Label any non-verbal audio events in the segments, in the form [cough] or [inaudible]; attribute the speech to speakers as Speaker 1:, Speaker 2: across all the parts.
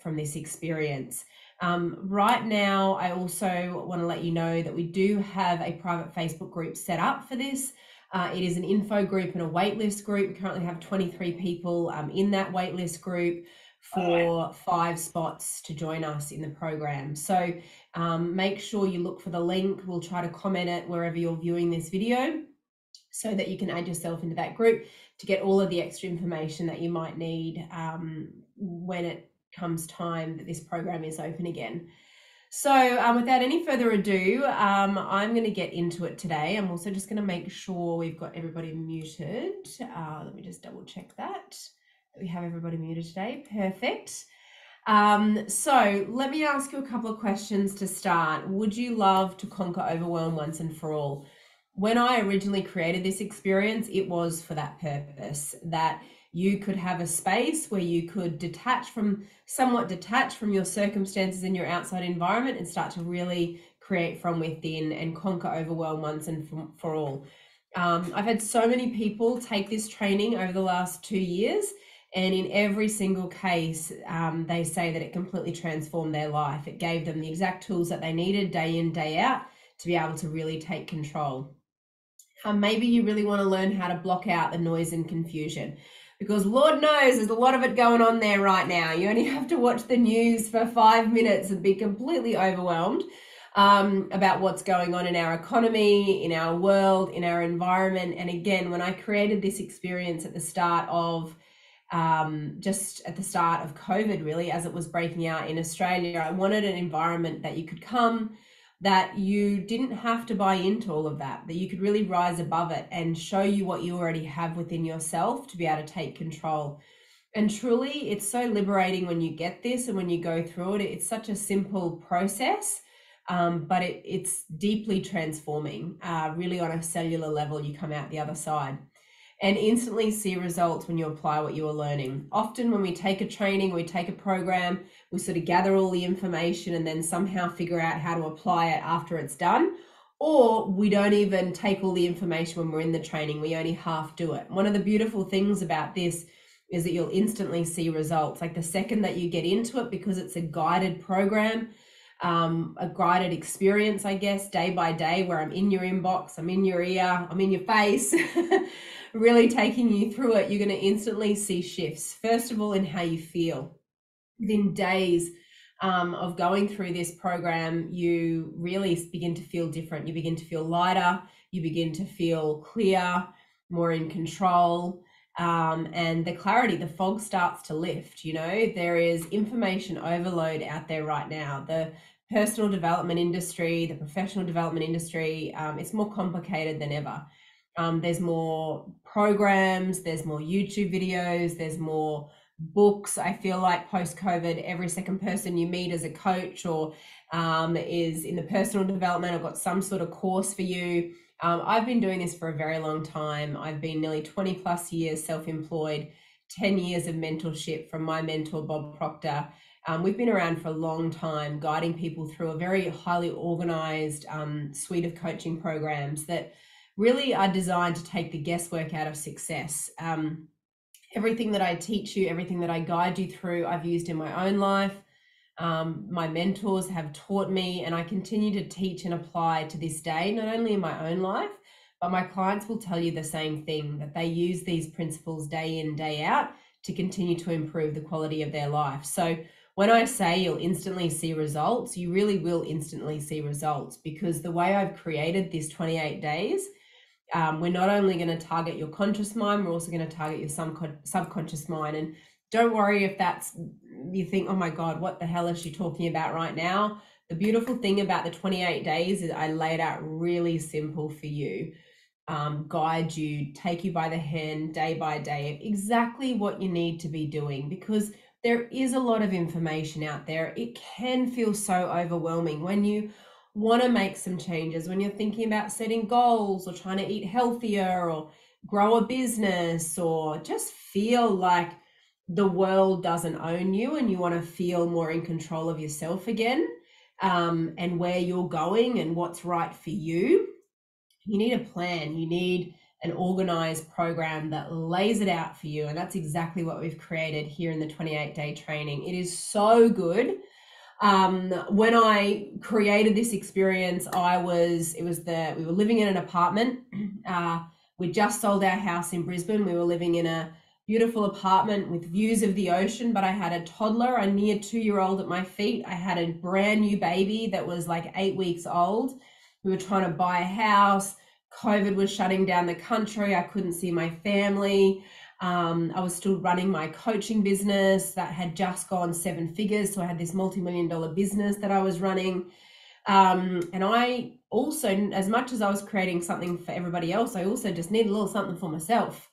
Speaker 1: from this experience. Um, right now, I also want to let you know that we do have a private Facebook group set up for this. Uh, it is an info group and a waitlist group. We currently have 23 people um, in that waitlist group for five spots to join us in the program. So um, make sure you look for the link. We'll try to comment it wherever you're viewing this video so that you can add yourself into that group to get all of the extra information that you might need um, when it comes time that this program is open again. So, um, without any further ado, um, I'm going to get into it today. I'm also just going to make sure we've got everybody muted. Uh, let me just double check that. We have everybody muted today. Perfect. Um, so, let me ask you a couple of questions to start. Would you love to conquer overwhelm once and for all? When I originally created this experience, it was for that purpose that you could have a space where you could detach from somewhat detach from your circumstances in your outside environment and start to really create from within and conquer overwhelm once and for, for all. Um, I've had so many people take this training over the last two years, and in every single case, um, they say that it completely transformed their life. It gave them the exact tools that they needed day in, day out to be able to really take control. Um, maybe you really want to learn how to block out the noise and confusion because Lord knows there's a lot of it going on there right now. You only have to watch the news for five minutes and be completely overwhelmed um, about what's going on in our economy, in our world, in our environment. And again, when I created this experience at the start of um, just at the start of COVID, really, as it was breaking out in Australia, I wanted an environment that you could come that you didn't have to buy into all of that, that you could really rise above it and show you what you already have within yourself to be able to take control. And truly, it's so liberating when you get this and when you go through it. It's such a simple process, um, but it, it's deeply transforming. Uh, really, on a cellular level, you come out the other side and instantly see results when you apply what you are learning. Often, when we take a training, we take a program, we sort of gather all the information and then somehow figure out how to apply it after it's done. Or we don't even take all the information when we're in the training, we only half do it. One of the beautiful things about this is that you'll instantly see results. Like the second that you get into it, because it's a guided program, um, a guided experience, I guess, day by day, where I'm in your inbox, I'm in your ear, I'm in your face. [laughs] really taking you through it, you're going to instantly see shifts. First of all, in how you feel. Within days um, of going through this program, you really begin to feel different. You begin to feel lighter, you begin to feel clear, more in control. Um, and the clarity, the fog starts to lift. You know, there is information overload out there right now. The personal development industry, the professional development industry, um, it's more complicated than ever. Um, there's more programs, there's more YouTube videos, there's more books. I feel like post COVID, every second person you meet as a coach or um, is in the personal development or got some sort of course for you. Um, I've been doing this for a very long time. I've been nearly 20 plus years self employed, 10 years of mentorship from my mentor, Bob Proctor. Um, we've been around for a long time, guiding people through a very highly organized um, suite of coaching programs that really are designed to take the guesswork out of success. Um, everything that I teach you, everything that I guide you through, I've used in my own life. Um, my mentors have taught me, and I continue to teach and apply to this day, not only in my own life, but my clients will tell you the same thing that they use these principles day in, day out to continue to improve the quality of their life. So, when I say you'll instantly see results, you really will instantly see results because the way I've created this 28 days um, we're not only going to target your conscious mind, we're also going to target your subconscious mind. And don't worry if that's, you think, oh my God, what the hell is she talking about right now? The beautiful thing about the 28 days is I laid out really simple for you, um, guide you, take you by the hand day by day, exactly what you need to be doing because there is a lot of information out there. It can feel so overwhelming when you want to make some changes, when you're thinking about setting goals or trying to eat healthier or grow a business or just feel like the world doesn't own you and you want to feel more in control of yourself again um, and where you're going and what's right for you, you need a plan. You need an organized program that lays it out for you. And that's exactly what we've created here in the 28 day training. It is so good. Um, when I created this experience, I was, it was the, we were living in an apartment. [clears throat] Uh, we just sold our house in Brisbane. We were living in a beautiful apartment with views of the ocean, but I had a toddler, a near two year old at my feet. I had a brand new baby that was like eight weeks old. We were trying to buy a house. COVID was shutting down the country. I couldn't see my family. Um, I was still running my coaching business that had just gone seven figures. So I had this multi million dollar business that I was running. Um, and I also, as much as I was creating something for everybody else, I also just needed a little something for myself.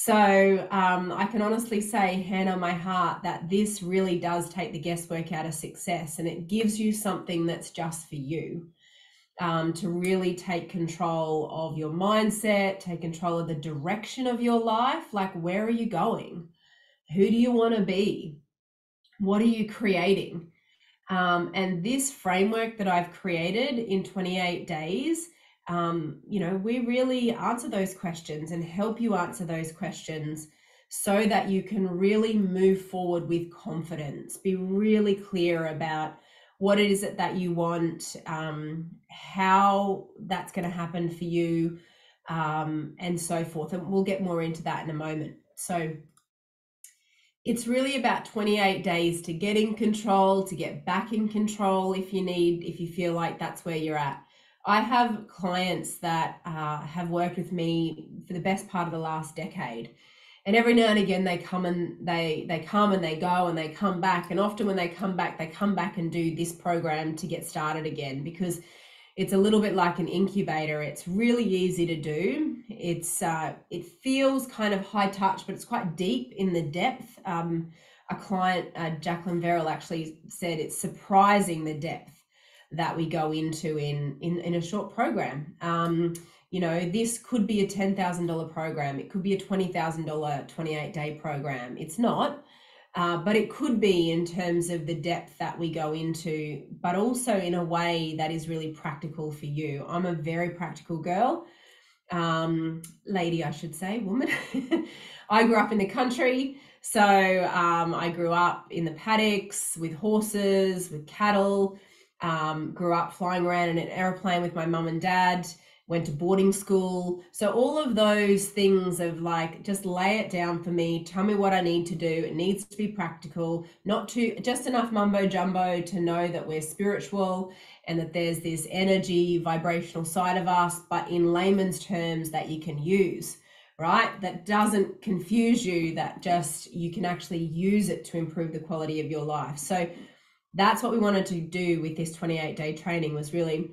Speaker 1: So um, I can honestly say, hand on my heart, that this really does take the guesswork out of success and it gives you something that's just for you. Um, to really take control of your mindset, take control of the direction of your life. Like, where are you going? Who do you want to be? What are you creating? Um, and this framework that I've created in 28 days um, you know, we really answer those questions and help you answer those questions so that you can really move forward with confidence. Be really clear about what it is that, you want, um, how that's going to happen for you, um, and so forth. And we'll get more into that in a moment. So, it's really about 28 days to get in control, to get back in control if you need, if you feel like that's where you're at. I have clients that uh, have worked with me for the best part of the last decade. And every now and again they come and they they come and they go and they come back. And often when they come back, they come back and do this program to get started again because it's a little bit like an incubator. It's really easy to do. It's uh, it feels kind of high touch, but it's quite deep in the depth. Um, a client, uh, Jacqueline Verrill, actually said it's surprising the depth that we go into in in, in a short program. Um, you know, this could be a ten thousand dollar program. It could be a twenty thousand dollar twenty eight day program. It's not. Uh, but it could be in terms of the depth that we go into, but also in a way that is really practical for you. I'm a very practical girl, um, lady, I should say, woman. [laughs] I grew up in the country, so um, I grew up in the paddocks with horses, with cattle um, grew up flying around in an airplane with my mum and dad went to boarding school. So all of those things of like just lay it down for me tell me what i need to do. It needs to be practical not to just enough mumbo jumbo to know that we're spiritual and that there's this energy vibrational side of us but in layman's terms that you can use right? That doesn't confuse you that just you can actually use it to improve the quality of your life. So that's what we wanted to do with this 28 day training was really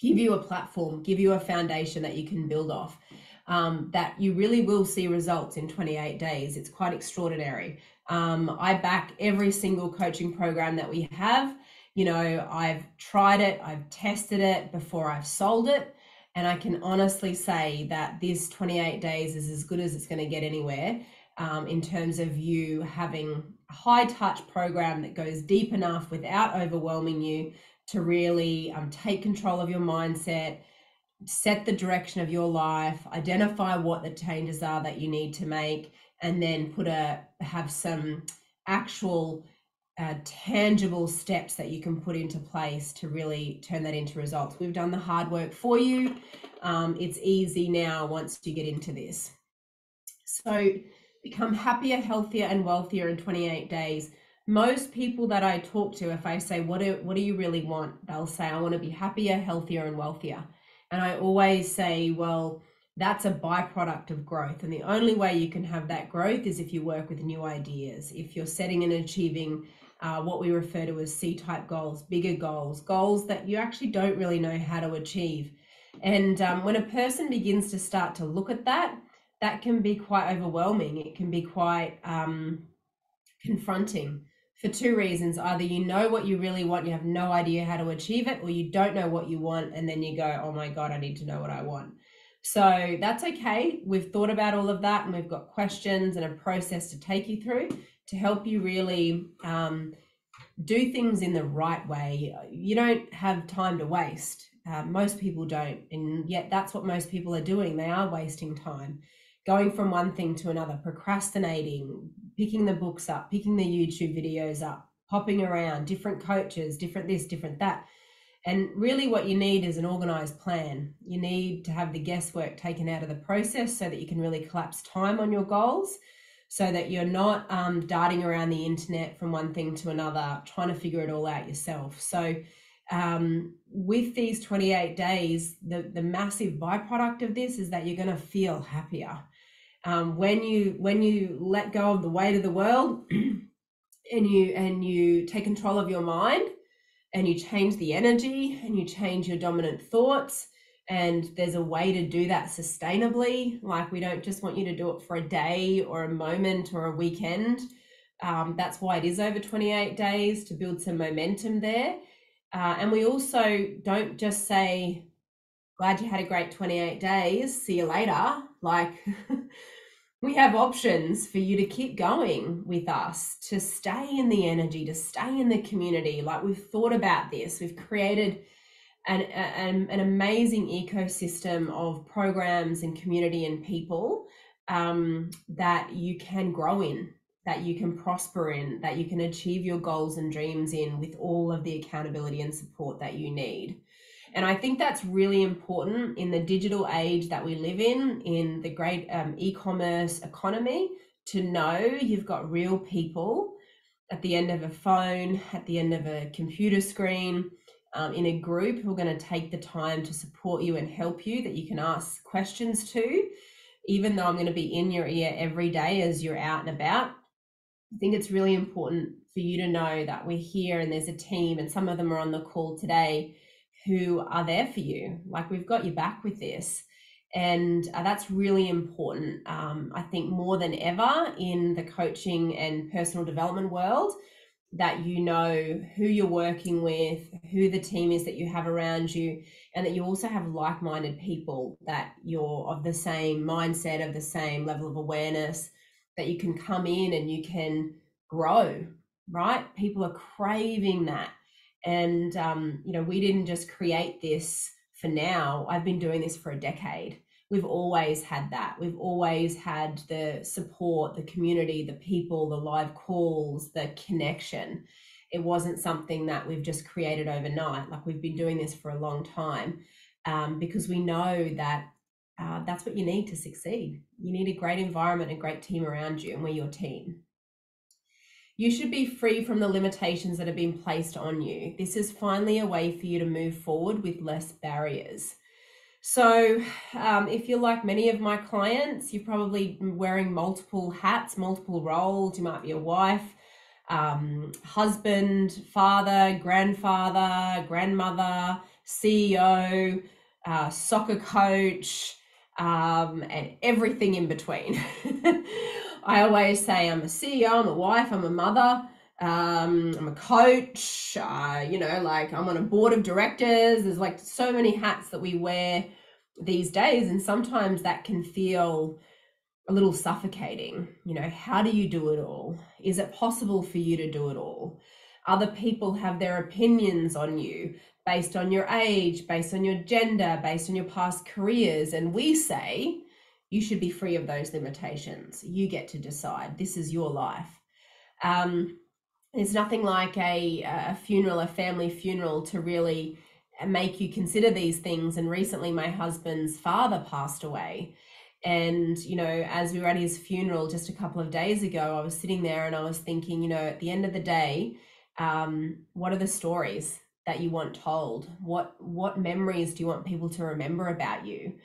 Speaker 1: give you a platform give you a foundation that you can build off um, that you really will see results in 28 days. It's quite extraordinary. Um, i back every single coaching program that we have. You know i've tried it i've tested it before i've sold it and i can honestly say that this 28 days is as good as it's going to get anywhere um, in terms of you having high touch program that goes deep enough without overwhelming you to really um, take control of your mindset, set the direction of your life, identify what the changes are that you need to make, and then put a have some actual uh, tangible steps that you can put into place to really turn that into results. We've done the hard work for you. Um, it's easy now once you get into this. So become happier, healthier, and wealthier in 28 days. Most people that I talk to, if I say, what do, what do you really want? They'll say, I want to be happier, healthier, and wealthier. And I always say, well, that's a byproduct of growth. And the only way you can have that growth is if you work with new ideas, if you're setting and achieving uh, what we refer to as C type goals, bigger goals, goals that you actually don't really know how to achieve. And um, when a person begins to start to look at that, that can be quite overwhelming. It can be quite um, confronting for two reasons. Either you know what you really want, you have no idea how to achieve it, or you don't know what you want, and then you go, oh my God, I need to know what I want. So that's okay. We've thought about all of that and we've got questions and a process to take you through to help you really um, do things in the right way. You don't have time to waste. Uh, most people don't. And yet, that's what most people are doing. They are wasting time going from one thing to another, procrastinating, picking the books up, picking the YouTube videos up, hopping around, different coaches, different this, different that. And really, what you need is an organized plan. You need to have the guesswork taken out of the process so that you can really collapse time on your goals so that you're not um, darting around the internet from one thing to another, trying to figure it all out yourself. So, um, with these 28 days, the, the massive byproduct of this is that you're going to feel happier. Um, when you when you let go of the weight of the world [clears throat] and you and you take control of your mind and you change the energy and you change your dominant thoughts and there's a way to do that sustainably like we don't just want you to do it for a day or a moment or a weekend. Um, that's why it is over 28 days to build some momentum there. Uh, and we also don't just say glad you had a great 28 days see you later like [laughs] we have options for you to keep going with us, to stay in the energy, to stay in the community. Like we've thought about this, we've created an, an, an amazing ecosystem of programs and community and people um, that you can grow in, that you can prosper in, that you can achieve your goals and dreams in with all of the accountability and support that you need. And I think that's really important in the digital age that we live in, in the great um, e commerce economy, to know you've got real people at the end of a phone, at the end of a computer screen, um, in a group who are going to take the time to support you and help you that you can ask questions to. Even though I'm going to be in your ear every day as you're out and about, I think it's really important for you to know that we're here and there's a team, and some of them are on the call today who are there for you. Like we've got your back with this. And uh, that's really important, um, I think, more than ever in the coaching and personal development world, that you know who you're working with, who the team is that you have around you, and that you also have like minded people that you're of the same mindset, of the same level of awareness, that you can come in and you can grow, right? People are craving that and, um, you know, we didn't just create this for now. I've been doing this for a decade. We've always had that. We've always had the support, the community, the people, the live calls, the connection. It wasn't something that we've just created overnight. Like we've been doing this for a long time um, because we know that uh, that's what you need to succeed. You need a great environment, a great team around you, and we're your team. You should be free from the limitations that have been placed on you. This is finally a way for you to move forward with less barriers. So, um, if you're like many of my clients, you're probably wearing multiple hats, multiple roles. You might be a wife, um, husband, father, grandfather, grandmother, CEO, uh, soccer coach, um, and everything in between. [laughs] I always say I'm a CEO, I'm a wife, I'm a mother, um, I'm a coach, uh, you know, like I'm on a board of directors. There's like so many hats that we wear these days, and sometimes that can feel a little suffocating. You know, how do you do it all? Is it possible for you to do it all? Other people have their opinions on you based on your age, based on your gender, based on your past careers. And we say, you should be free of those limitations. You get to decide. This is your life. Um, there's nothing like a, a funeral, a family funeral, to really make you consider these things. And recently, my husband's father passed away. And, you know, as we were at his funeral just a couple of days ago, I was sitting there and I was thinking, you know, at the end of the day, um, what are the stories that you want told? What what memories do you want people to remember about you?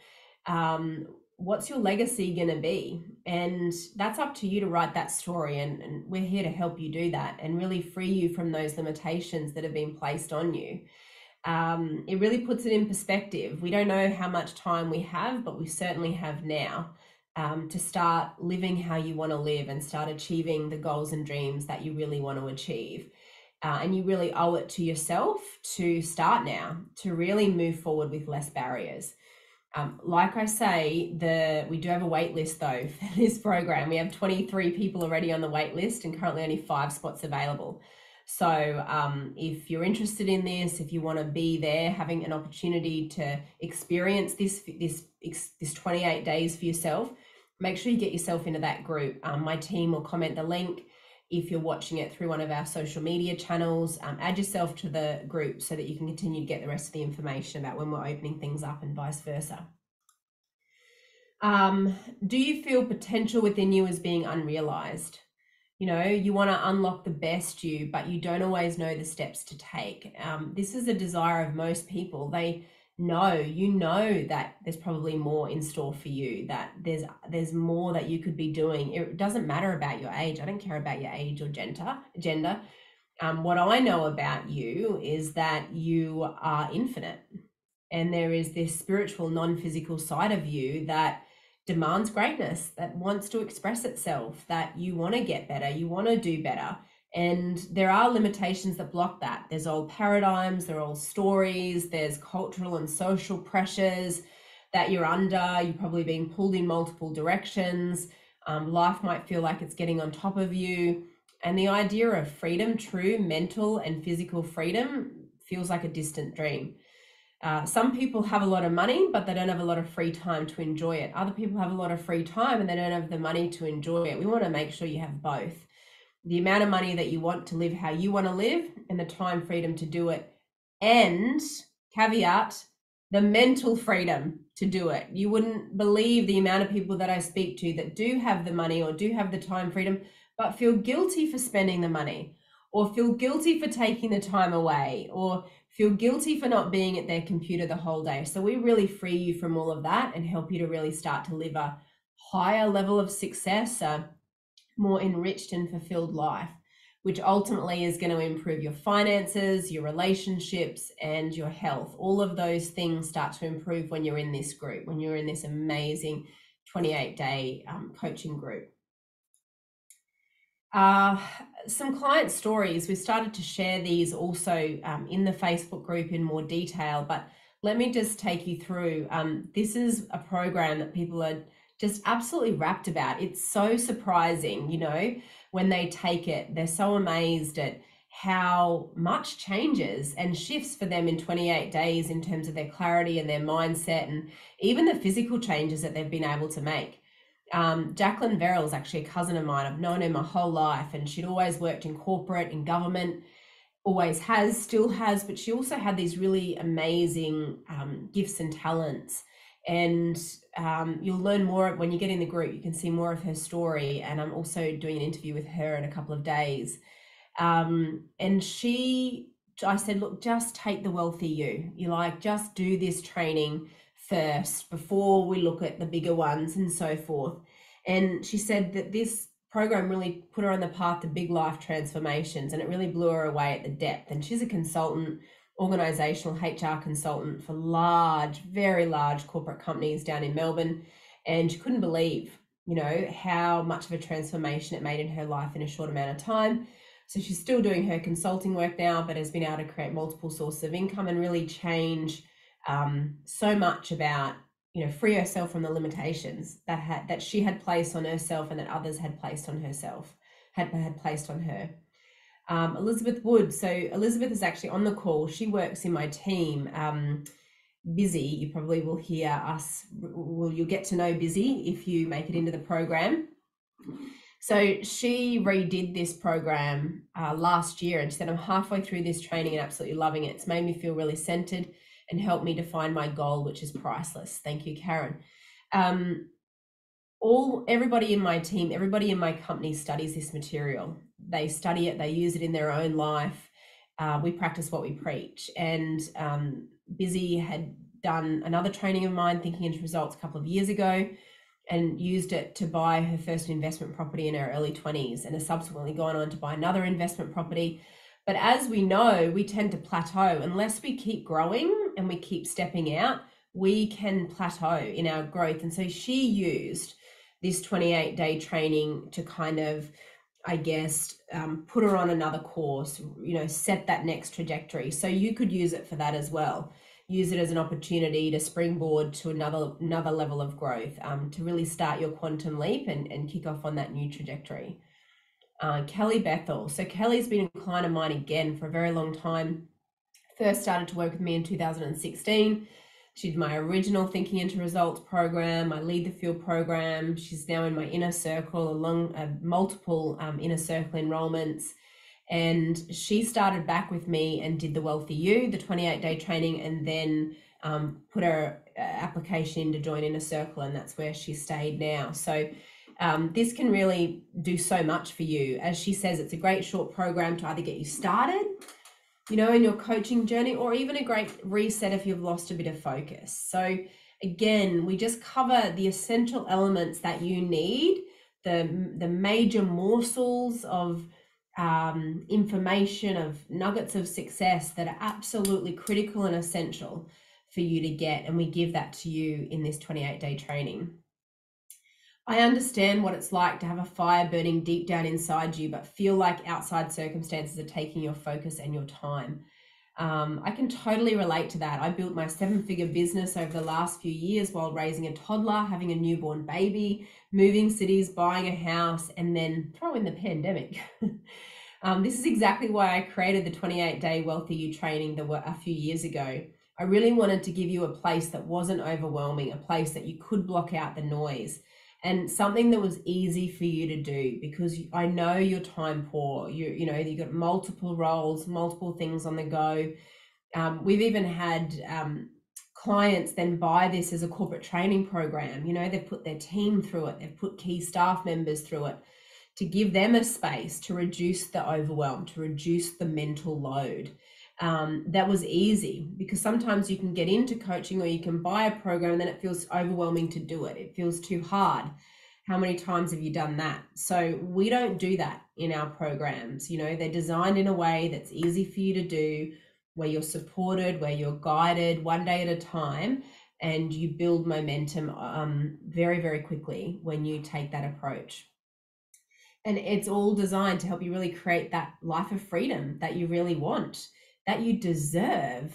Speaker 1: Um, what's your legacy going to be? And that's up to you to write that story. And, and we're here to help you do that and really free you from those limitations that have been placed on you. Um, it really puts it in perspective. We don't know how much time we have, but we certainly have now um, to start living how you want to live and start achieving the goals and dreams that you really want to achieve. Uh, and you really owe it to yourself to start now, to really move forward with less barriers. Um, like I say, the we do have a wait list though [laughs] for this program. We have 23 people already on the wait list and currently only five spots available. So, um, if you're interested in this, if you want to be there, having an opportunity to experience this this this 28 days for yourself, make sure you get yourself into that group. Um, my team will comment the link if you're watching it through one of our social media channels. Um, add yourself to the group so that you can continue to get the rest of the information about when we're opening things up and vice versa. Um, do you feel potential within you as being unrealized? You know, you want to unlock the best you, but you don't always know the steps to take. Um, this is a desire of most people. They know, you know that there's probably more in store for you, that there's there's more that you could be doing. It doesn't matter about your age. I don't care about your age or gender. Gender. Um, what I know about you is that you are infinite, and there is this spiritual, non-physical side of you that demands greatness, that wants to express itself, that you want to get better, you want to do better. And there are limitations that block that. There's old paradigms, there are old stories, there's cultural and social pressures that you're under. You're probably being pulled in multiple directions. Um, life might feel like it's getting on top of you. And the idea of freedom, true mental and physical freedom, feels like a distant dream. Uh, some people have a lot of money, but they don't have a lot of free time to enjoy it. Other people have a lot of free time and they don't have the money to enjoy it. We want to make sure you have both the amount of money that you want to live how you want to live and the time freedom to do it. And caveat, the mental freedom to do it. You wouldn't believe the amount of people that I speak to that do have the money or do have the time freedom, but feel guilty for spending the money or feel guilty for taking the time away or feel guilty for not being at their computer the whole day. So we really free you from all of that and help you to really start to live a higher level of success, a more enriched and fulfilled life, which ultimately is going to improve your finances, your relationships, and your health. All of those things start to improve when you're in this group, when you're in this amazing 28 day um, coaching group. Uh, some client stories. We started to share these also um, in the Facebook group in more detail, but let me just take you through. Um, this is a program that people are just absolutely rapt about. It's so surprising, you know, when they take it, they're so amazed at how much changes and shifts for them in 28 days in terms of their clarity and their mindset and even the physical changes that they've been able to make um, Jacqueline Verrill is actually a cousin of mine. I've known her my whole life, and she'd always worked in corporate, in government, always has, still has, but she also had these really amazing um, gifts and talents. And um, you'll learn more when you get in the group, you can see more of her story. And I'm also doing an interview with her in a couple of days. Um, and she, I said, look, just take the wealthy you. You like, just do this training first before we look at the bigger ones and so forth. And she said that this program really put her on the path to big life transformations and it really blew her away at the depth. And she's a consultant, organizational HR consultant for large, very large corporate companies down in Melbourne. And she couldn't believe, you know, how much of a transformation it made in her life in a short amount of time. So she's still doing her consulting work now, but has been able to create multiple sources of income and really change um, so much about you know free herself from the limitations that had that she had placed on herself and that others had placed on herself had had placed on her. Um, Elizabeth Wood. So Elizabeth is actually on the call. She works in my team. Um, busy, you probably will hear us. Well, you'll get to know busy if you make it into the program. So she redid this program uh, last year and she said, I'm halfway through this training and absolutely loving it. It's made me feel really centered and helped me define my goal, which is priceless. Thank you, Karen. Um, all everybody in my team, everybody in my company studies this material. They study it, they use it in their own life. Uh, we practice what we preach. And um, Busy had done another training of mine, thinking into results, a couple of years ago, and used it to buy her first investment property in her early 20s, and has subsequently gone on to buy another investment property. But as we know, we tend to plateau unless we keep growing and we keep stepping out, we can plateau in our growth. And so she used this 28 day training to kind of, I guess, um, put her on another course, you know, set that next trajectory. So you could use it for that as well. Use it as an opportunity to springboard to another another level of growth, um, to really start your quantum leap and, and kick off on that new trajectory. uh, Kelly Bethel. So Kelly's been a client of mine again for a very long time. First started to work with me in 2016. She did my original Thinking into Results program, my Lead the Field program. She's now in my inner circle, along uh, multiple um, inner circle enrollments. And she started back with me and did the Wealthy You, the 28 day training, and then um, put her uh, application in to join Inner Circle, and that's where she stayed now. So um, this can really do so much for you. As she says, it's a great short program to either get you started, you know, in your coaching journey, or even a great reset if you've lost a bit of focus. So, again, we just cover the essential elements that you need, the, the major morsels of um, information, of nuggets of success that are absolutely critical and essential for you to get. And we give that to you in this 28 day training. I understand what it's like to have a fire burning deep down inside you, but feel like outside circumstances are taking your focus and your time. Um, I can totally relate to that. I built my seven figure business over the last few years while raising a toddler, having a newborn baby, moving cities, buying a house, and then throw in the pandemic. [laughs] um, this is exactly why I created the 28 day Wealthy You training a few years ago. I really wanted to give you a place that wasn't overwhelming, a place that you could block out the noise and something that was easy for you to do because I know you're time poor. You you know you got multiple roles, multiple things on the go. Um, we've even had um, clients then buy this as a corporate training program. You know they've put their team through it, they've put key staff members through it to give them a space to reduce the overwhelm, to reduce the mental load um, that was easy because sometimes you can get into coaching or you can buy a program and then it feels overwhelming to do it. It feels too hard. How many times have you done that? So we don't do that in our programs. You know, they're designed in a way that's easy for you to do, where you're supported, where you're guided one day at a time, and you build momentum um, very, very quickly when you take that approach and it's all designed to help you really create that life of freedom that you really want that you deserve,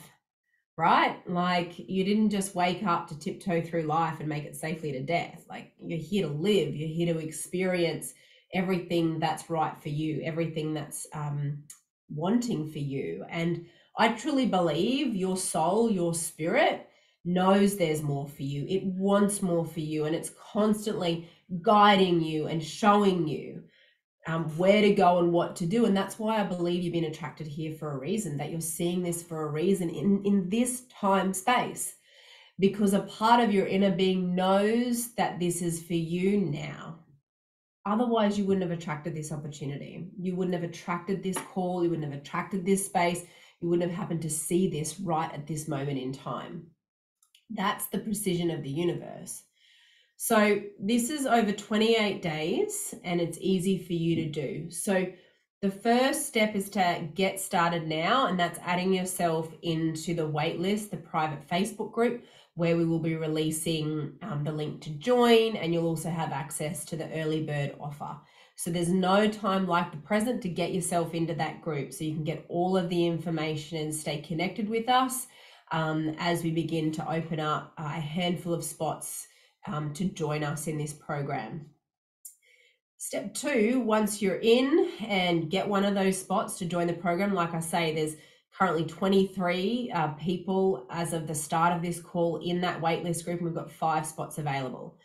Speaker 1: right? Like you didn't just wake up to tiptoe through life and make it safely to death. Like you're here to live, you're here to experience everything that's right for you, everything that's um, wanting for you. And I truly believe your soul, your spirit knows there's more for you. It wants more for you, and it's constantly guiding you and showing you um, where to go and what to do. And that's why I believe you've been attracted here for a reason, that you're seeing this for a reason in, in this time space, because a part of your inner being knows that this is for you now. Otherwise, you wouldn't have attracted this opportunity. You wouldn't have attracted this call. You wouldn't have attracted this space. You wouldn't have happened to see this right at this moment in time. That's the precision of the universe. So this is over 28 days and it's easy for you to do. So the first step is to get started now, and that's adding yourself into the waitlist, the private Facebook group, where we will be releasing um, the link to join, and you'll also have access to the early bird offer. So there's no time like the present to get yourself into that group so you can get all of the information and stay connected with us um, as we begin to open up a handful of spots um, to join us in this program. Step two, once you're in and get one of those spots to join the program, like I say, there's currently 23 uh, people as of the start of this call in that waitlist group, and we've got five spots available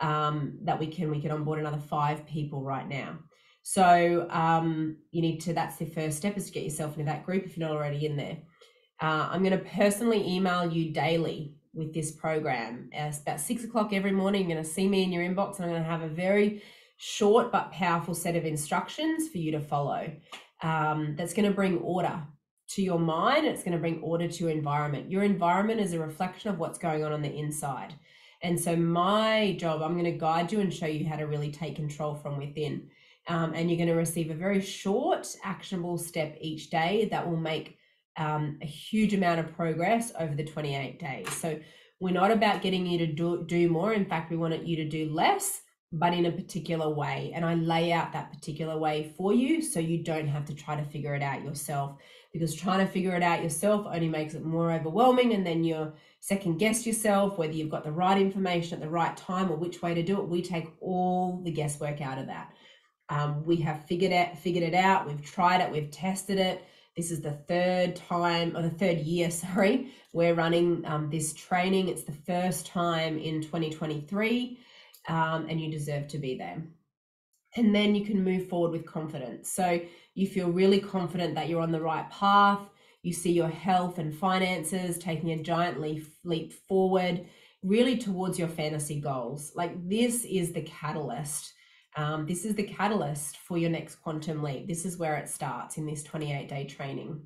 Speaker 1: um, that we can we can onboard another five people right now. So um, you need to. That's the first step is to get yourself into that group if you're not already in there. Uh, I'm going to personally email you daily with this program. It's about six o'clock every morning. You're going to see me in your inbox, and I'm going to have a very short but powerful set of instructions for you to follow. Um, that's going to bring order to your mind. It's going to bring order to your environment. Your environment is a reflection of what's going on on the inside. And so, my job, I'm going to guide you and show you how to really take control from within. Um, and you're going to receive a very short, actionable step each day that will make um, a huge amount of progress over the 28 days. So we're not about getting you to do, do more. In fact, we want you to do less, but in a particular way. And I lay out that particular way for you so you don't have to try to figure it out yourself. Because trying to figure it out yourself only makes it more overwhelming. And then you're second guess yourself whether you've got the right information at the right time or which way to do it. We take all the guesswork out of that. Um, we have figured it figured it out. We've tried it. We've tested it. This is the third time or the third year, [laughs] sorry, we're running um, this training. It's the first time in 2023, um, and you deserve to be there. And then you can move forward with confidence. So you feel really confident that you're on the right path. You see your health and finances taking a giant leap, leap forward, really towards your fantasy goals. Like this is the catalyst um, this is the catalyst for your next quantum leap. This is where it starts in this 28 day training.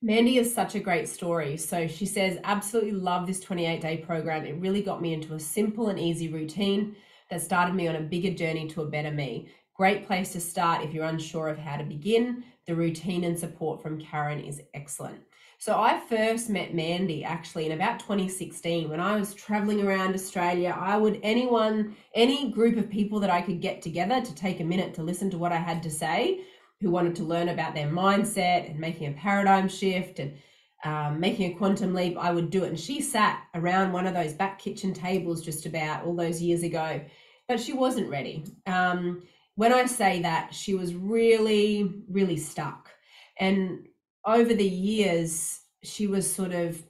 Speaker 1: Mandy is such a great story. So she says, absolutely love this 28 day program. It really got me into a simple and easy routine that started me on a bigger journey to a better me. Great place to start if you're unsure of how to begin. The routine and support from Karen is excellent. So I first met Mandy actually in about 2016 when I was traveling around Australia. I would anyone, any group of people that I could get together to take a minute to listen to what I had to say, who wanted to learn about their mindset and making a paradigm shift and um, making a quantum leap, I would do it. And she sat around one of those back kitchen tables just about all those years ago, but she wasn't ready. Um, when I say that, she was really, really stuck. And over the years, she was sort of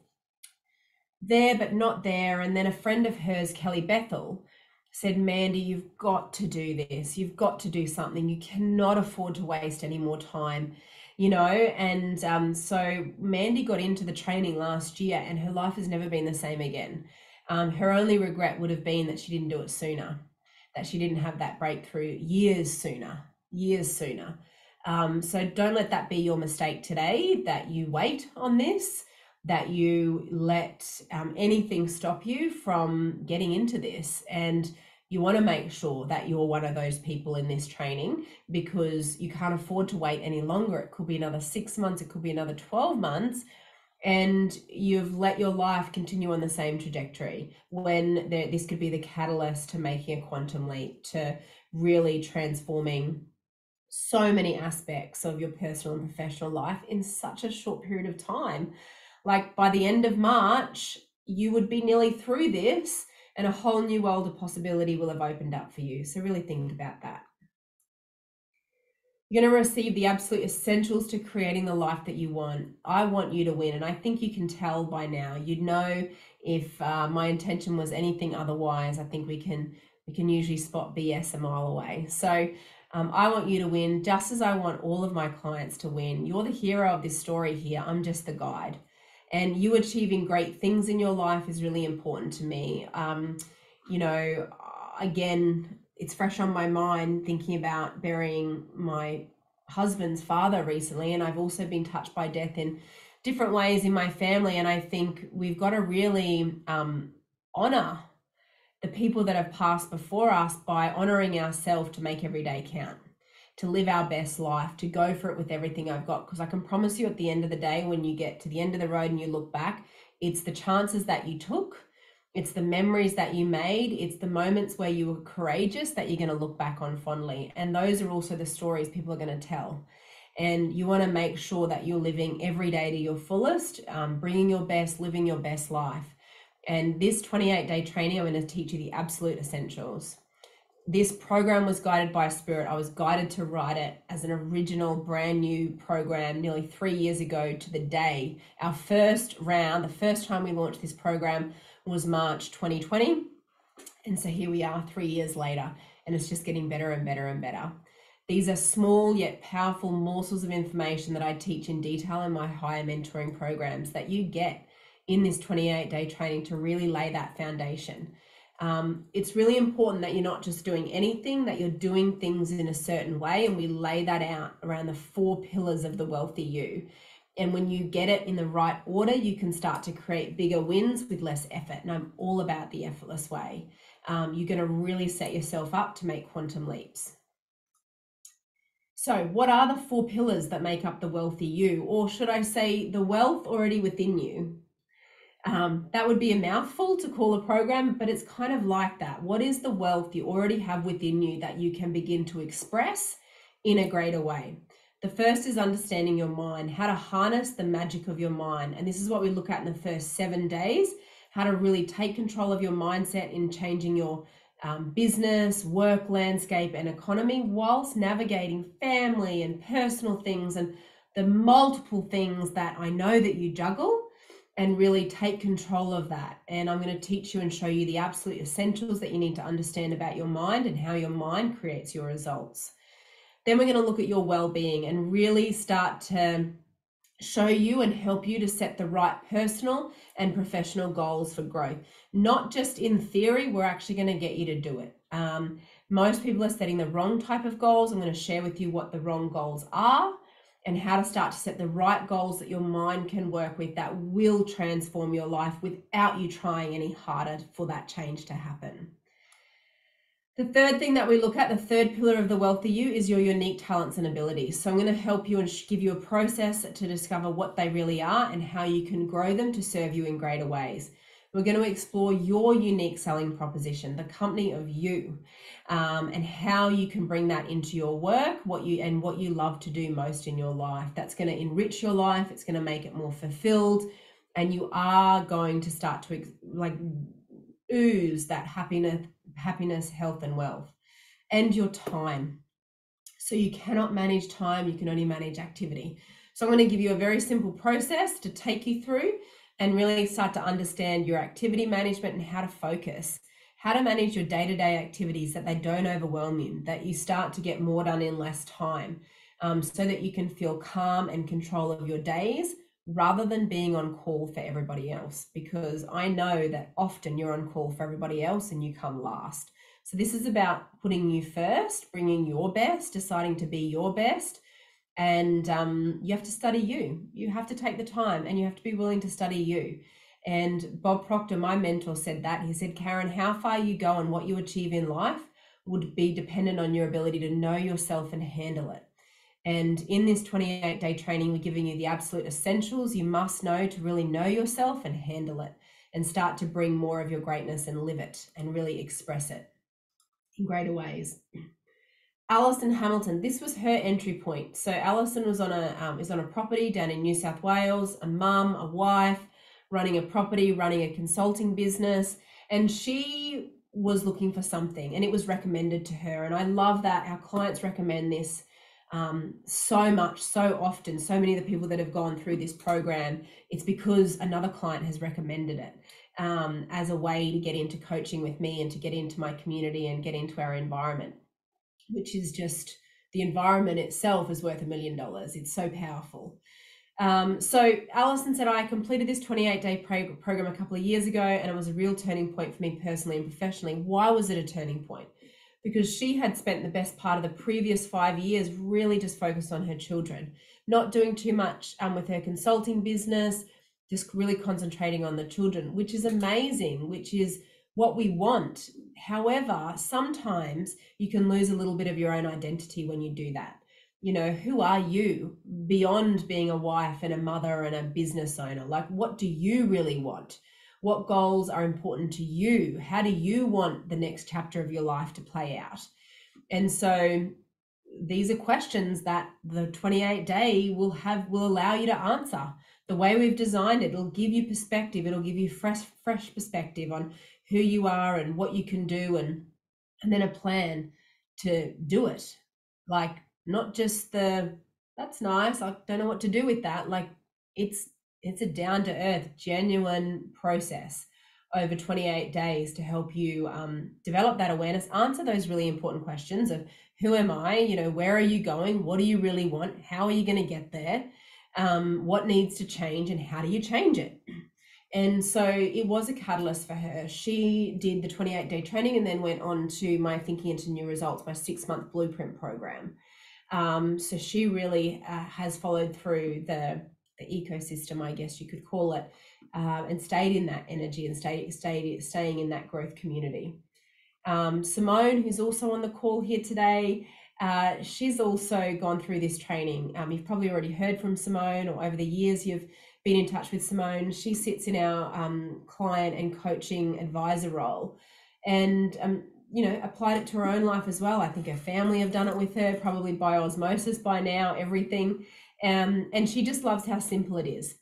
Speaker 1: there but not there. And then a friend of hers, Kelly Bethel, said, Mandy, you've got to do this. You've got to do something. You cannot afford to waste any more time, you know? And um, so Mandy got into the training last year and her life has never been the same again. Um, her only regret would have been that she didn't do it sooner, that she didn't have that breakthrough years sooner, years sooner. Um, so don't let that be your mistake today that you wait on this, that you let um, anything stop you from getting into this. And you want to make sure that you're one of those people in this training because you can't afford to wait any longer. It could be another six months, it could be another 12 months. And you've let your life continue on the same trajectory when there, this could be the catalyst to making a quantum leap, to really transforming so many aspects of your personal and professional life in such a short period of time. Like by the end of March, you would be nearly through this and a whole new world of possibility will have opened up for you. So, really think about that. You're going to receive the absolute essentials to creating the life that you want. I want you to win, and I think you can tell by now. You'd know if uh, my intention was anything otherwise. I think we can we can usually spot BS a mile away. So um, I want you to win just as I want all of my clients to win. You're the hero of this story here. I'm just the guide. And you achieving great things in your life is really important to me. Um, you know, again, it's fresh on my mind thinking about burying my husband's father recently. And I've also been touched by death in different ways in my family. And I think we've got to really um, honor the people that have passed before us by honoring ourselves to make every day count, to live our best life, to go for it with everything I've got. Because I can promise you at the end of the day, when you get to the end of the road and you look back, it's the chances that you took, it's the memories that you made, it's the moments where you were courageous that you're going to look back on fondly. And those are also the stories people are going to tell. And you want to make sure that you're living every day to your fullest, um, bringing your best, living your best life. And this 28 day training, I'm going to teach you the absolute essentials. This program was guided by Spirit. I was guided to write it as an original, brand new program nearly three years ago to the day. Our first round, the first time we launched this program was March 2020. And so here we are three years later, and it's just getting better and better and better. These are small yet powerful morsels of information that I teach in detail in my higher mentoring programs that you get in this 28 day training to really lay that foundation. Um, it's really important that you're not just doing anything, that you're doing things in a certain way. And we lay that out around the four pillars of the wealthy you. And when you get it in the right order, you can start to create bigger wins with less effort. And I'm all about the effortless way. Um, you're going to really set yourself up to make quantum leaps. So, what are the four pillars that make up the wealthy you? Or should I say, the wealth already within you? Um, that would be a mouthful to call a program, but it's kind of like that. What is the wealth you already have within you that you can begin to express in a greater way? The first is understanding your mind, how to harness the magic of your mind. And this is what we look at in the first seven days how to really take control of your mindset in changing your um, business, work landscape, and economy, whilst navigating family and personal things and the multiple things that I know that you juggle and really take control of that. And I'm going to teach you and show you the absolute essentials that you need to understand about your mind and how your mind creates your results. Then we're going to look at your well being and really start to show you and help you to set the right personal and professional goals for growth. Not just in theory, we're actually going to get you to do it. Um, most people are setting the wrong type of goals. I'm going to share with you what the wrong goals are and how to start to set the right goals that your mind can work with that will transform your life without you trying any harder for that change to happen. The third thing that we look at, the third pillar of the wealthy you, is your unique talents and abilities. So I'm going to help you and give you a process to discover what they really are and how you can grow them to serve you in greater ways. We're going to explore your unique selling proposition, the company of you, um, and how you can bring that into your work, what you and what you love to do most in your life. That's going to enrich your life. It's going to make it more fulfilled, and you are going to start to like ooze that happiness, happiness, health, and wealth, and your time. So you cannot manage time. You can only manage activity. So I'm going to give you a very simple process to take you through and really start to understand your activity management and how to focus, how to manage your day to day activities that they don't overwhelm you, that you start to get more done in less time, um, so that you can feel calm and control of your days rather than being on call for everybody else. Because I know that often you're on call for everybody else and you come last. So, this is about putting you first, bringing your best, deciding to be your best, and um, you have to study you. You have to take the time and you have to be willing to study you. And Bob Proctor, my mentor, said that. He said, Karen, how far you go and what you achieve in life would be dependent on your ability to know yourself and handle it. And in this 28 day training, we're giving you the absolute essentials you must know to really know yourself and handle it and start to bring more of your greatness and live it and really express it in greater ways. Alison Hamilton, this was her entry point. So Alison was on a um, is on a property down in New South Wales, a mum, a wife, running a property, running a consulting business, and she was looking for something, and it was recommended to her. And I love that our clients recommend this um, so much, so often. So many of the people that have gone through this program, it's because another client has recommended it um, as a way to get into coaching with me and to get into my community and get into our environment which is just the environment itself is worth a million dollars. It's so powerful. Um, so Alison said, I completed this 28 day program a couple of years ago, and it was a real turning point for me personally and professionally. Why was it a turning point? Because she had spent the best part of the previous five years really just focused on her children, not doing too much um, with her consulting business, just really concentrating on the children, which is amazing, which is what we want. However, sometimes you can lose a little bit of your own identity when you do that. You know, who are you beyond being a wife and a mother and a business owner? Like, what do you really want? What goals are important to you? How do you want the next chapter of your life to play out? And so, these are questions that the 28 day will have will allow you to answer the way we've designed it it'll give you perspective it'll give you fresh fresh perspective on who you are and what you can do and and then a plan to do it. Like not just the that's nice i don't know what to do with that. Like it's it's a down to earth genuine process over 28 days to help you um, develop that awareness answer those really important questions of who am i? You know where are you going? What do you really want? How are you going to get there? Um, what needs to change and how do you change it and so it was a catalyst for her. She did the 28 day training and then went on to my Thinking into New Results, my six month blueprint program. Um, so she really uh, has followed through the, the ecosystem, I guess you could call it, uh, and stayed in that energy and stayed, stayed staying in that growth community. Um, Simone, who's also on the call here today, uh, she's also gone through this training. Um, you've probably already heard from Simone, or over the years, you've been in touch with Simone. She sits in our um, client and coaching advisor role, and um, you know applied it to her own life as well. I think her family have done it with her, probably by osmosis by now. Everything, um, and she just loves how simple it is.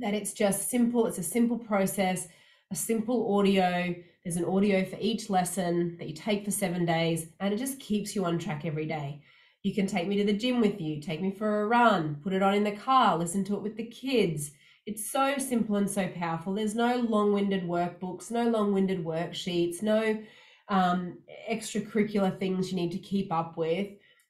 Speaker 1: That it's just simple. It's a simple process, a simple audio There's an audio for each lesson that you take for seven days, and it just keeps you on track every day. You can take me to the gym with you, take me for a run, put it on in the car, listen to it with the kids. It's so simple and so powerful. There's no long winded workbooks, no long winded worksheets, no um, extracurricular things you need to keep up with.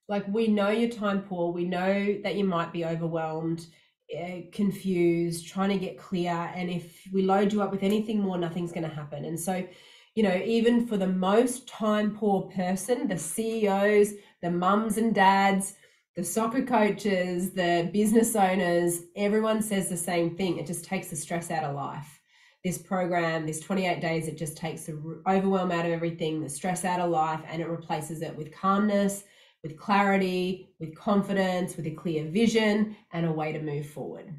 Speaker 1: Like, we know you're time poor, we know that you might be overwhelmed, uh, confused, trying to get clear. And if we load you up with anything more, nothing's going to happen. And so, you know, even for the most time poor person, the CEOs, the mums and dads, the soccer coaches, the business owners, everyone says the same thing. It just takes the stress out of life. This program, this 28 days, it just takes the overwhelm out of everything, the stress out of life, and it replaces it with calmness, with clarity, with confidence, with a clear vision, and a way to move forward.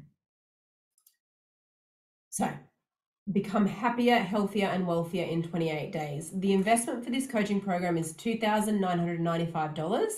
Speaker 1: So, become happier, healthier, and wealthier in 28 days. The investment for this coaching program is $2,995.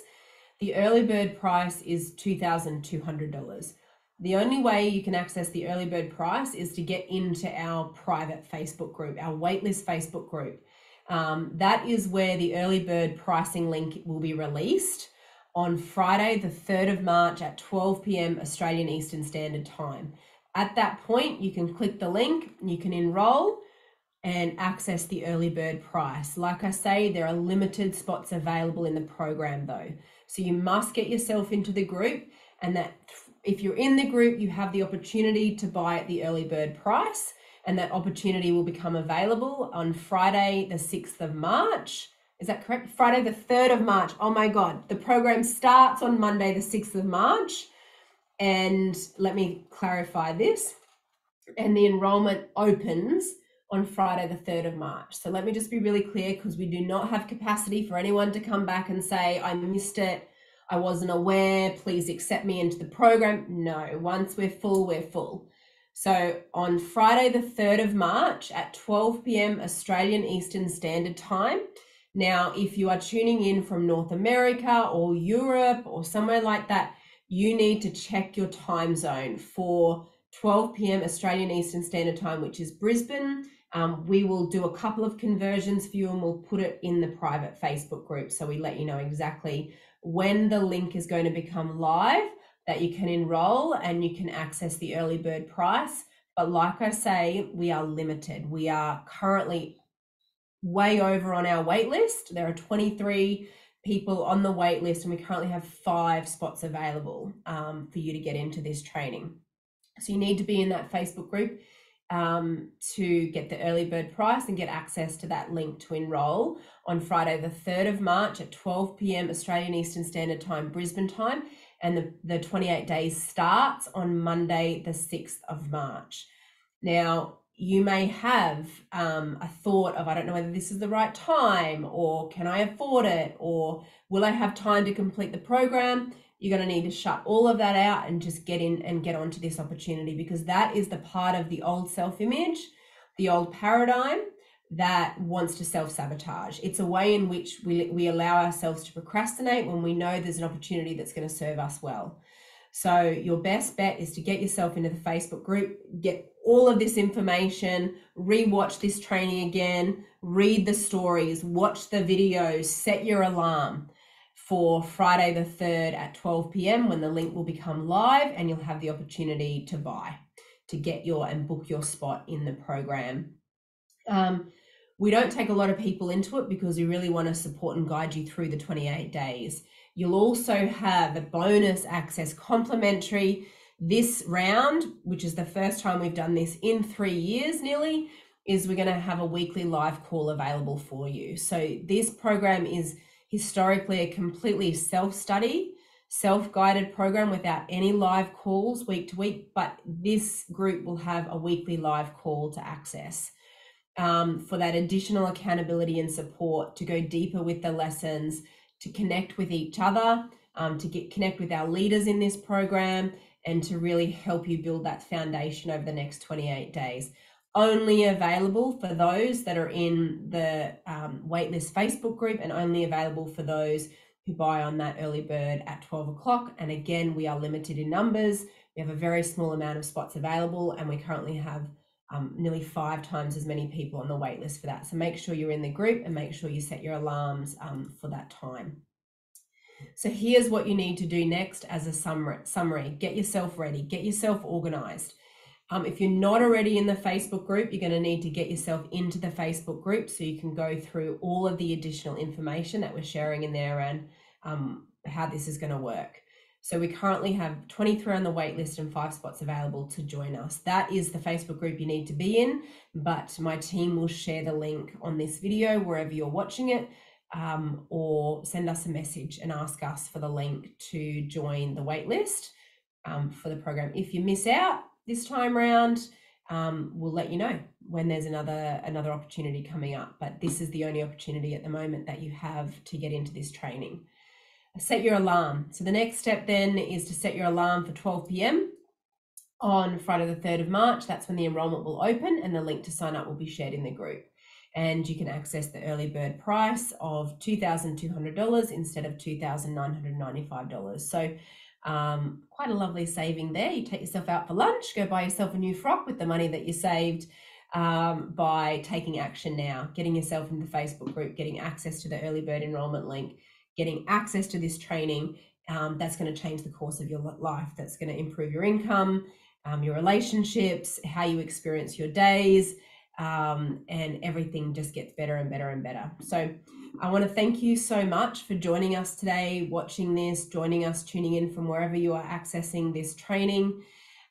Speaker 1: The early bird price is $2,200. The only way you can access the early bird price is to get into our private Facebook group, our waitlist Facebook group. Um, that is where the early bird pricing link will be released on Friday, the 3rd of March at 12 p.m. Australian Eastern Standard Time. At that point, you can click the link, you can enroll and access the early bird price. Like I say, there are limited spots available in the program though. So you must get yourself into the group and that if you're in the group, you have the opportunity to buy at the early bird price and that opportunity will become available on Friday, the 6th of March. Is that correct? Friday, the 3rd of March. Oh my God. The program starts on Monday, the 6th of March and let me clarify this. And the enrollment opens on Friday, the 3rd of March. So let me just be really clear because we do not have capacity for anyone to come back and say, I missed it. I wasn't aware. Please accept me into the program. No, once we're full, we're full. So on Friday, the 3rd of March at 12 p.m. Australian Eastern Standard Time. Now, if you are tuning in from North America or Europe or somewhere like that, you need to check your time zone for 12 p.m. Australian Eastern Standard Time, which is Brisbane. Um, we will do a couple of conversions for you and we'll put it in the private Facebook group. So we let you know exactly when the link is going to become live that you can enroll and you can access the early bird price. But like I say, we are limited. We are currently way over on our wait list. There are 23 people on the wait list, and we currently have five spots available um, for you to get into this training. So you need to be in that Facebook group um, to get the early bird price and get access to that link to enroll on Friday, the 3rd of March at 12 p.m. Australian Eastern Standard Time, Brisbane time. And the, the 28 days starts on Monday, the 6th of March. Now, you may have um, a thought of, I don't know whether this is the right time, or can I afford it, or will I have time to complete the program? You're going to need to shut all of that out and just get in and get onto this opportunity because that is the part of the old self image, the old paradigm that wants to self sabotage. It's a way in which we, we allow ourselves to procrastinate when we know there's an opportunity that's going to serve us well. So, your best bet is to get yourself into the Facebook group, get all of this information, rewatch this training again, read the stories, watch the videos, set your alarm for Friday the 3rd at 12 p.m. when the link will become live and you'll have the opportunity to buy, to get your and book your spot in the program. Um, we don't take a lot of people into it because we really want to support and guide you through the 28 days. You'll also have a bonus access complimentary this round, which is the first time we've done this in three years nearly, is we're going to have a weekly live call available for you. So this program is historically a completely self study, self guided program without any live calls week to week, but this group will have a weekly live call to access. Um, for that additional accountability and support to go deeper with the lessons, to connect with each other, um, to get connect with our leaders in this program, and to really help you build that foundation over the next 28 days. Only available for those that are in the um, waitlist Facebook group and only available for those who buy on that early bird at 12 o'clock. And again, we are limited in numbers. We have a very small amount of spots available, and we currently have um, nearly five times as many people on the wait list for that. So make sure you're in the group and make sure you set your alarms um, for that time. So here's what you need to do next as a summary. Get yourself ready, get yourself organized. Um, if you're not already in the Facebook group, you're going to need to get yourself into the Facebook group so you can go through all of the additional information that we're sharing in there and um, how this is going to work. So we currently have 23 on the wait list and five spots available to join us. That is the Facebook group you need to be in, but my team will share the link on this video wherever you're watching it um, or send us a message and ask us for the link to join the wait list um, for the program. If you miss out this time round, um, we'll let you know when there's another another opportunity coming up. But this is the only opportunity at the moment that you have to get into this training set your alarm. So the next step then is to set your alarm for 12 p.m. on Friday the 3rd of March. That's when the enrollment will open and the link to sign up will be shared in the group. And you can access the early bird price of $2,200 instead of $2,995. So um, quite a lovely saving there. You take yourself out for lunch, go buy yourself a new frock with the money that you saved um, by taking action now, getting yourself in the Facebook group, getting access to the early bird enrollment link, getting access to this training um, that's going to change the course of your life that's going to improve your income um, your relationships how you experience your days um, and everything just gets better and better and better. So i want to thank you so much for joining us today watching this joining us tuning in from wherever you are accessing this training.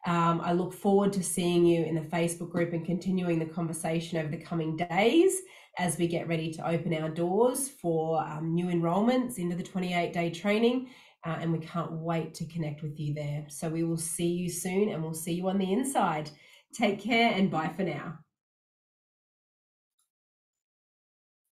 Speaker 1: Um, I look forward to seeing you in the Facebook group and continuing the conversation over the coming days as we get ready to open our doors for um, new enrolments into the 28 day training. Uh, and we can't wait to connect with you there. So we will see you soon and we'll see you on the inside. Take care and bye for now.